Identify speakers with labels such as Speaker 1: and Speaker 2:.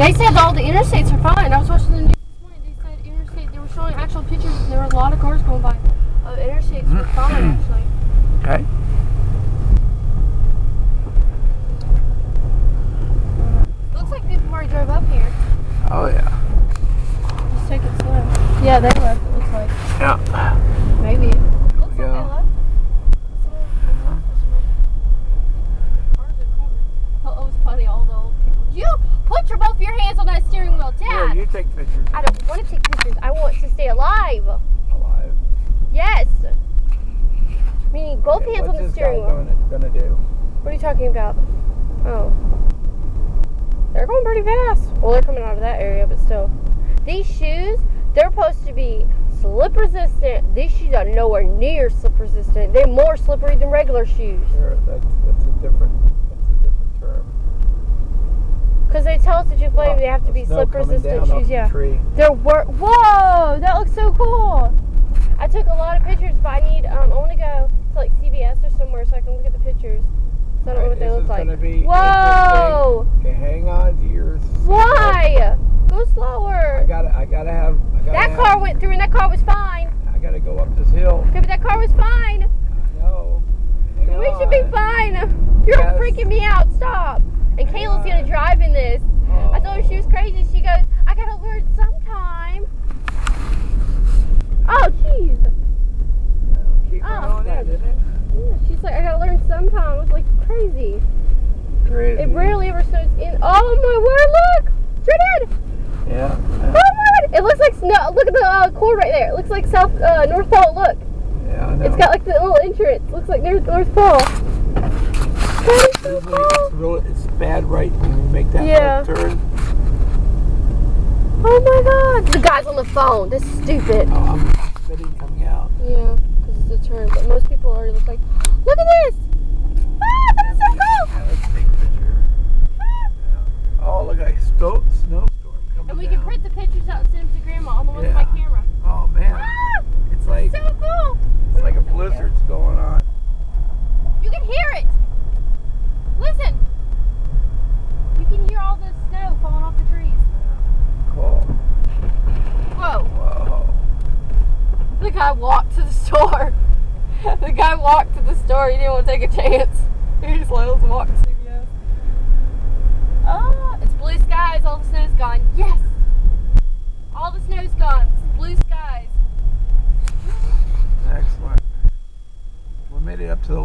Speaker 1: They said all the interstates are fine. I was watching the news this morning. They said interstate. They were showing actual pictures, and there were a lot of cars going by. Uh, interstates were fine actually.
Speaker 2: Okay.
Speaker 1: Looks like people already drove up here.
Speaker 2: Oh yeah.
Speaker 1: Just take it slow. Yeah, they left. It looks like
Speaker 2: Yeah.
Speaker 1: maybe. Looks like
Speaker 2: go.
Speaker 1: they left. Oh, it was funny. All the old people. You put your both your hands on steering wheel,
Speaker 2: Here, you take pictures.
Speaker 1: I don't want to take pictures. I want to stay alive.
Speaker 2: Alive.
Speaker 1: Yes. Meaning both
Speaker 2: Okay,
Speaker 1: hands on the steering wheel.
Speaker 2: Gonna, gonna do?
Speaker 1: What are you talking about? Oh. They're going pretty fast. Well, they're coming out of that area, but still. These shoes, they're supposed to be slip resistant. These shoes are nowhere near slip resistant. They're more slippery than regular shoes.
Speaker 2: Sure, that's that's a different that's a different term.
Speaker 1: Because they tell us that you play, they have to be slip resistant shoes. Yeah.
Speaker 2: Tree.
Speaker 1: They're wor- Whoa! That looks so cool. I took a lot of pictures, but I need, um, I want to go to like CVS or somewhere so I can look at the pictures. So I don't know what they look like.
Speaker 2: be
Speaker 1: Whoa!
Speaker 2: Okay, hang on to your.
Speaker 1: Why? Go slower.
Speaker 2: I gotta, I gotta have. I gotta
Speaker 1: That
Speaker 2: have,
Speaker 1: car went through and that car was fine.
Speaker 2: I gotta go up this hill.
Speaker 1: Okay, but that car was fine.
Speaker 2: I know. Hang
Speaker 1: We should be fine. You're
Speaker 2: Yes.
Speaker 1: freaking me out. Stop. And Kayla's gonna drive this.
Speaker 2: Oh.
Speaker 1: I told her she was crazy. She goes, I gotta learn sometime. Oh, jeez. Oh,
Speaker 2: going in,
Speaker 1: good.
Speaker 2: didn't it?
Speaker 1: Yeah, she's like, I gotta learn sometime. I was like, crazy.
Speaker 2: Crazy.
Speaker 1: It rarely ever snows in. Oh my word! Look, Trinidad.
Speaker 2: Yeah.
Speaker 1: Oh my word! It looks like snow. Look at the uh, cord right there. It looks like South uh, North Pole. Look.
Speaker 2: Yeah, I know.
Speaker 1: It's got like the little entrance. Looks like there's North Pole. Is
Speaker 2: Usually it's, real, it's bad right when you make that
Speaker 1: Yeah.
Speaker 2: turn.
Speaker 1: Oh my god. The guy's on the phone. That's stupid.
Speaker 2: Oh, I'm spitting coming out.
Speaker 1: Yeah, because it's a turn. But most people already look like, look at this. Ah, that is so cool.
Speaker 2: Yeah, let's take a picture. Yeah. Oh, look, a sto- snowstorm coming
Speaker 1: And we
Speaker 2: down.
Speaker 1: can print the pictures out and send them to Grandma on the one with my
Speaker 2: Yeah.
Speaker 1: camera.
Speaker 2: Oh man,
Speaker 1: Ah,
Speaker 2: it's like
Speaker 1: so cool.
Speaker 2: it's like a blizzard's going on.
Speaker 1: You can hear it. Listen. You can hear all the snow falling off the trees.
Speaker 2: Cool.
Speaker 1: Whoa.
Speaker 2: Whoa.
Speaker 1: The guy walked to the store. the guy walked to the store. He didn't want to take a chance. He just let us walk to CVS. Oh, ah, it's blue skies. All the snow's gone. Yes. All the snow's gone. It's blue skies.
Speaker 2: Excellent. We made it up to the